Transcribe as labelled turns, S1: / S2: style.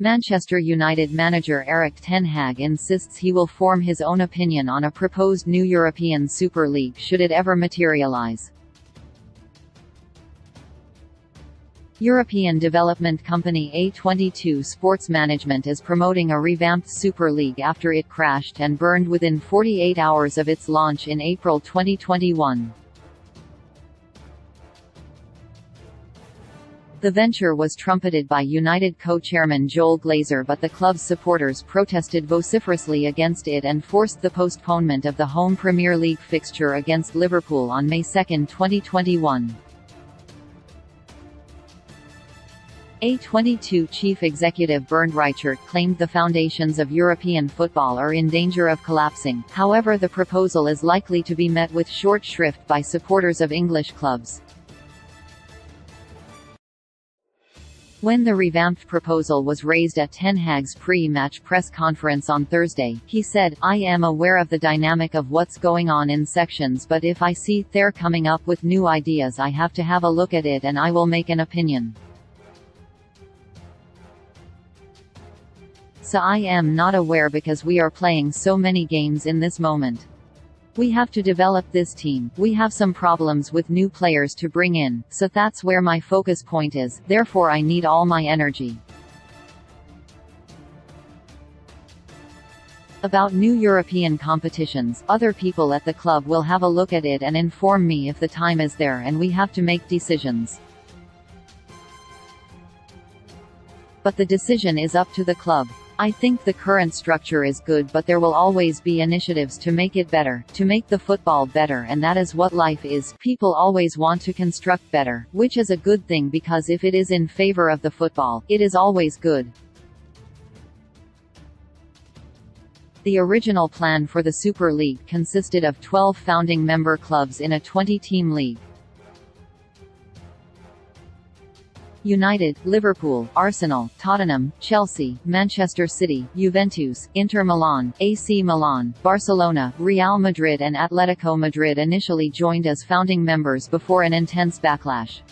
S1: Manchester United manager Erik ten Hag insists he will form his own opinion on a proposed new European Super League should it ever materialise. European development company A22 Sports Management is promoting a revamped Super League after it crashed and burned within 48 hours of its launch in April 2021. The venture was trumpeted by United co-chairman Joel Glazer but the club's supporters protested vociferously against it and forced the postponement of the home Premier League fixture against Liverpool on May 2, 2021. A22 chief executive Bernd Reichart claimed the foundations of European football are in danger of collapsing, however the proposal is likely to be met with short shrift by supporters of English clubs. When the revamped proposal was raised at Ten Hag's pre-match press conference on Thursday, he said, I am aware of the dynamic of what's going on in sections but if I see they're coming up with new ideas I have to have a look at it and I will make an opinion. So I am not aware because we are playing so many games in this moment. We have to develop this team, we have some problems with new players to bring in, so that's where my focus point is, therefore I need all my energy. About new European competitions, other people at the club will have a look at it and inform me if the time is there and we have to make decisions. But the decision is up to the club. I think the current structure is good but there will always be initiatives to make it better, to make the football better and that is what life is, people always want to construct better, which is a good thing because if it is in favor of the football, it is always good. The original plan for the Super League consisted of 12 founding member clubs in a 20-team league. United, Liverpool, Arsenal, Tottenham, Chelsea, Manchester City, Juventus, Inter Milan, AC Milan, Barcelona, Real Madrid and Atletico Madrid initially joined as founding members before an intense backlash.